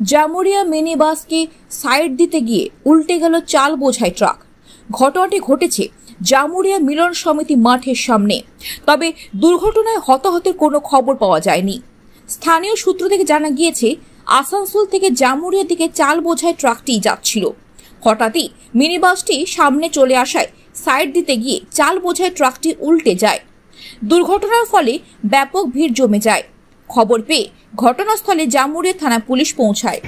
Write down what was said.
Jamuria mini বাসকে side দিতে গিয়ে উল্টে গেল চাল বোঝাই ট্রাক। ঘটনাটি ঘটেছে জামুরিয়া মিলন সমিতি মাঠের সামনে। তবে দুর্ঘটনায় হতাহতের কোনো খবর পাওয়া যায়নি। স্থানীয় সূত্র থেকে জানা গিয়েছে, আসানসোল থেকে জামুরিয়া দিকে চাল বোঝাই ট্রাকটি যাচ্ছিল। হঠাৎই মিনি বাসটি সামনে চলে আসায় সাইড দিতে গিয়ে চাল বোঝাই ট্রাকটি উল্টে যায়। দুর্ঘটনার ফলে ব্যাপক ভিড় জমে যায়। খবর পেয়ে ঘটনাস্থলে জামুরিয়া থানা পুলিশ পৌঁছায়।